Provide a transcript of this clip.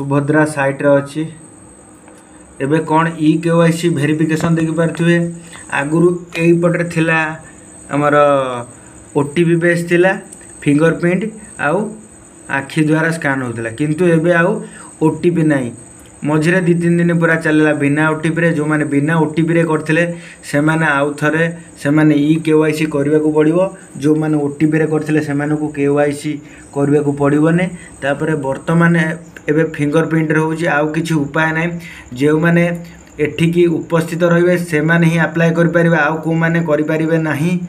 সুভদ্রা সাইট্রে ଅଛି ଏବେ କ'ଣ E K Y C verification ଦେଖିପାରୁଥିବେ ଆଗରୁ ଏଇପଟରେ ଥିଲା ଆମର ଓ ଟି ପି ବେସ୍ ଥିଲା ଫିଙ୍ଗର ପ୍ରିଣ୍ଟ ଆଉ ଆଖି ଦ୍ୱାରା ସ୍କାନ୍ ହେଉଥିଲା କିନ୍ତୁ ଏବେ ଆଉ ଓ ଟି ପି ନାହିଁ ମଝିରେ ଦୁଇ ତିନି ଦିନ ପୁରା ଚାଲିଲା ବିନା ଓଟିପିରେ ଯେଉଁମାନେ ବିନା ଓଟିପିରେ କରିଥିଲେ ସେମାନେ ଆଉ ଥରେ ସେମାନେ ଇ କେ ୱାଇ ସି କରିବାକୁ ପଡ଼ିବ ଯେଉଁମାନେ ଓଟିପିରେ କରିଥିଲେ ସେମାନଙ୍କୁ କେ ୱାଇ ସି କରିବାକୁ ପଡ଼ିବନି ତା'ପରେ ବର୍ତ୍ତମାନ ଏବେ ଫିଙ୍ଗର ପ୍ରିଣ୍ଟ ରହୁଛି ଆଉ କିଛି ଉପାୟ ନାହିଁ ଯେଉଁମାନେ ଏଠିକି ଉପସ୍ଥିତ ରହିବେ ସେମାନେ ହିଁ ଆପ୍ଲାଏ କରିପାରିବେ ଆଉ କେଉଁମାନେ କରିପାରିବେ ନାହିଁ